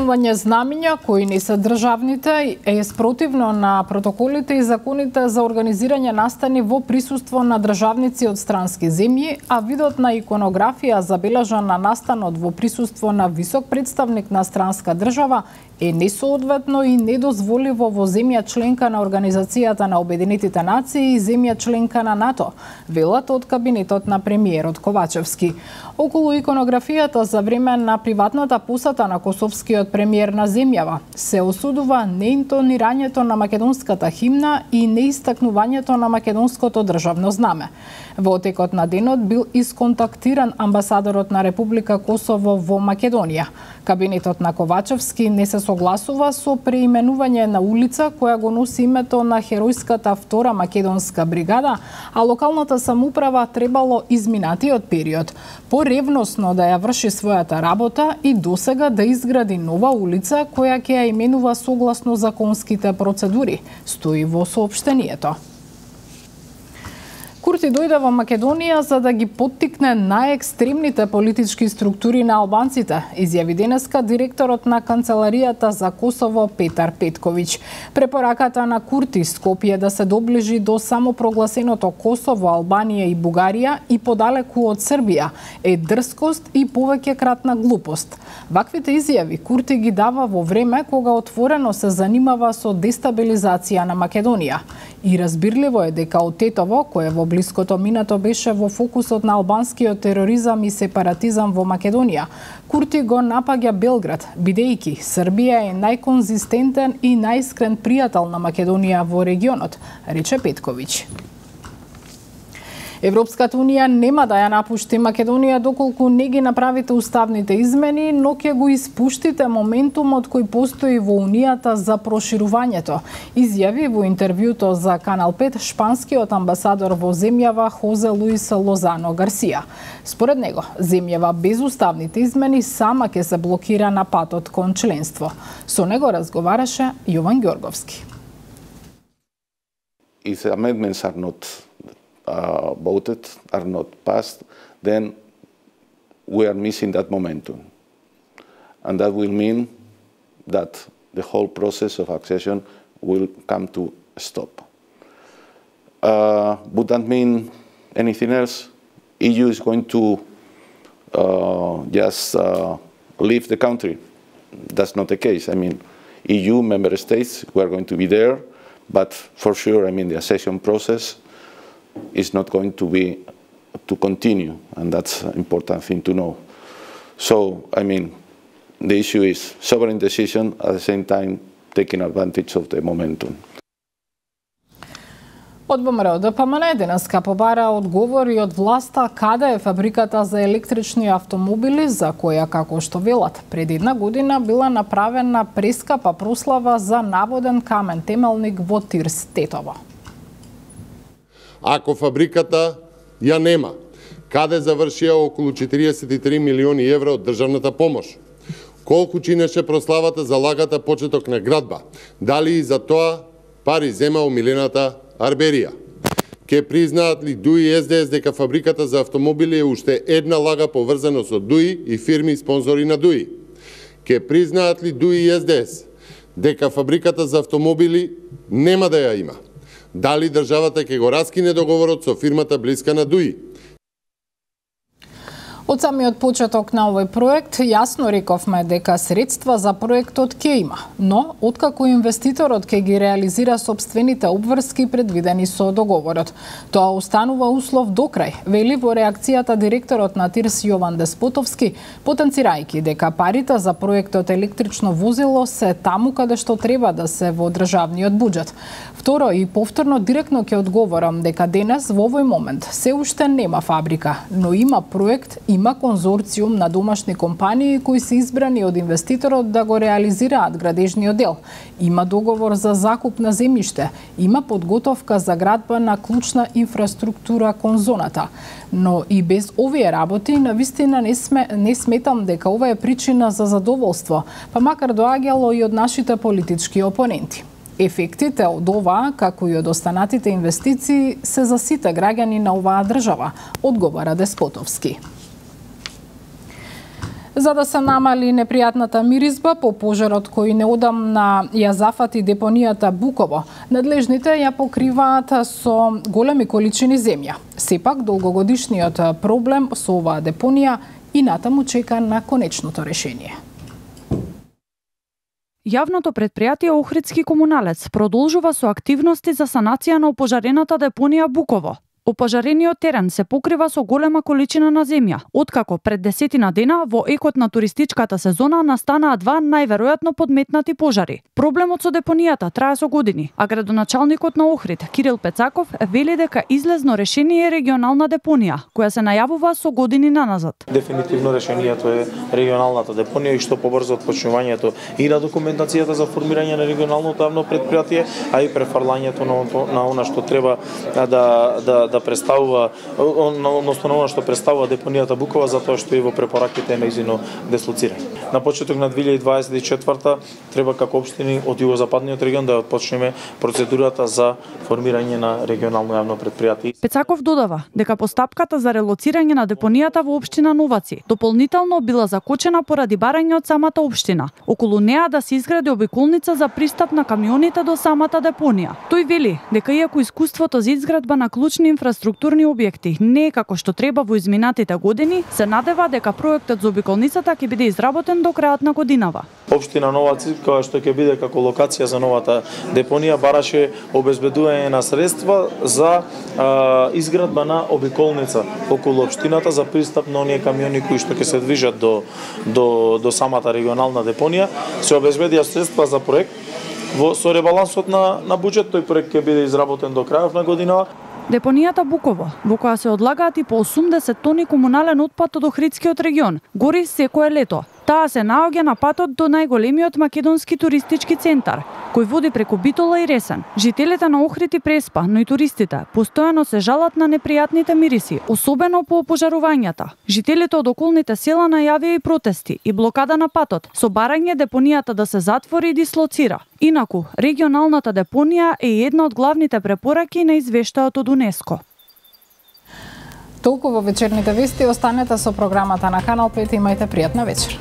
Исполнување знамиња кои не се државните е спротивно на протоколите и законите за организирање настани во присуство на државници од странски земји, а видот на иконографија забележан на настанот во присуство на висок представник на странска држава е несоодветно и недозволиво во земја членка на Организацијата на Обединетите нации и земја членка на НАТО, велат од кабинетот на премиерот Ковачевски. Околу иконографијата за време на приватната посета на косовскиот премиер на земјава се осудува неинтонирањето на македонската химна и неистакнувањето на македонското државно знаме. Во текот на денот бил исконтактиран амбасадорот на Република Косово во Македонија. Кабинетот на Ковачевски не се согласува со преименување на улица која го носи името на херојската втора македонска бригада, а локалната самоуправа требало изминатиот период поревносно да ја врши својата работа и досега да изгради нова улица која ќе ја именува согласно законските процедури, стои во соопштението. Курти дојде во Македонија за да ги поттикне најекстремните политички структури на албанците, изјави денеска директорот на Канцеларијата за Косово Петар Петковиќ. Препораката на Курти Скопје да се доближи до самопрогласеното Косово, Албанија и Бугарија и подалеку од Србија е дрскост и повеќе кратна глупост. Ваквите изјави Курти ги дава во време кога отворено се занимава со дестабилизација на Македонија. И разбирливо е дека од Тетово, кое во блиското минато беше во фокусот на албанскиот тероризам и сепаратизам во Македонија, Курти го напаѓа Белград, бидејќи Србија е најконзистентен и најскрен пријател на Македонија во регионот, рече Петковиќ. Европската Унија нема да ја напушти Македонија доколку не ги направите уставните измени, но ќе го испуштите моментумот кој постои во Унијата за проширувањето, изјави во интервјуто за Канал 5 шпанскиот амбасадор во земјава Хозе Луис Лозано Гарсија. Според него, земјава без уставните измени сама ќе се блокира на патот кон членство. Со него разговараше Јован Георговски. If amendments are not uh, voted are not passed, then we are missing that momentum. And that will mean that the whole process of accession will come to a stop. Uh, would that mean anything else? EU is going to uh, just uh, leave the country. That's not the case. I mean, EU member states, we are going to be there, but for sure, I mean, the accession process is not going to be to continue, and that's an important thing to know. So, I mean, the issue is sovereign decision at the same time taking advantage of the momentum. Од ВМРО ДПМН денеска побара одговори од власта каде е фабриката за електрични автомобили за која, како што велат, пред една година била направена прескапа прослава за наводен камен темелник во Тирс Тетово ако фабриката ја нема, каде завршија околу 43 милиони евра од државната помош. Колку чинеше прославата за лагата почеток на градба? Дали и за тоа пари зема умилената Арберија? Ке признаат ли ДУИ и СДС дека фабриката за автомобили е уште една лага поврзана со ДУИ и фирми спонзори на ДУИ? Ке признаат ли ДУИ и СДС дека фабриката за автомобили нема да ја има? Дали државата ќе го раскине договорот со фирмата блиска на ДУИ, Од самиот почеток на овој проект јасно рековме дека средства за проектот ќе има, но откако инвеститорот ќе ги реализира собствените обврски предвидени со договорот, тоа останува услов до крај, вели во реакцијата директорот на ТИРС Јован Деспотовски, потенцирајќи дека парите за проектот електрично возило се таму каде што треба да се во државниот буџет. Второ и повторно директно ќе одговорам дека денес во овој момент се уште нема фабрика, но има проект и има конзорциум на домашни компании кои се избрани од инвеститорот да го реализираат градежниот дел. Има договор за закуп на земјиште, има подготовка за градба на клучна инфраструктура кон зоната. Но и без овие работи, на вистина не, сме, не сметам дека ова е причина за задоволство, па макар доаѓало и од нашите политички опоненти. Ефектите од ова, како и од останатите инвестиции, се за сите граѓани на оваа држава, одговара Деспотовски. За да се намали непријатната миризба по пожарот кој неодамна ја зафати депонијата Буково, надлежните ја покриваат со големи количини земја. Сепак, долгогодишниот проблем со оваа депонија и натаму чека на конечното решение. Јавното предпријатие Охридски комуналец продолжува со активности за санација на опожарената депонија Буково. Опожарениот терен се покрива со голема количина на земја, откако пред десетина дена во екот на туристичката сезона настанаа два најверојатно подметнати пожари. Проблемот со депонијата трае со години, а градоначалникот на Охрид, Кирил Пецаков, вели дека излезно решение е регионална депонија, која се најавува со години наназад. Дефинитивно решението е регионалната депонија и што побрзо отпочнувањето и на документацијата за формирање на регионалното јавно предпријатие, а и префарлањето на, на она што треба да, да, да представува, односно на што представува депонијата Букова, затоа што и во препораките е неизино деслоцирање. На почеток на 2024 треба како општини од југозападниот регион да почнеме процедурата за формирање на регионално јавно предпријатие. Пецаков додава дека постапката за релоцирање на депонијата во општина Новаци дополнително била закочена поради барање од самата општина. Околу неа да се изгради обиколница за пристап на камионите до самата депонија. Тој вели дека иако искуството за изградба на клучни инфраструктурни објекти не како што треба во изминатите години, се надева дека проектот за обиколницата ќе биде изработен до крајот на годинава. Општина Нова Циркова што ќе биде како локација за новата депонија бараше обезбедување на средства за а, изградба на обиколница околу општината за пристап на оние камиони кои што ќе се движат до до до самата регионална депонија. Се обезбедија средства за проект во со ребалансот на на буџет тој проект ќе биде изработен до крајот на годинава. Депонијата Буково, во која се одлагаат и по 80 тони комунален отпад од Охридскиот регион, гори секое лето. Таа се наоѓа на патот до најголемиот македонски туристички центар, кој води преку Битола и Ресен. Жителите на Охрид и Преспа, но и туристите, постојано се жалат на непријатните мириси, особено по опожарувањата. Жителите од околните села најавија и протести и блокада на патот, со барање депонијата да се затвори и дислоцира. Инаку, регионалната депонија е една од главните препораки на извештајот од УНЕСКО. Толку во вечерните вести, останете со програмата на Канал 5 и имајте пријатна вечер.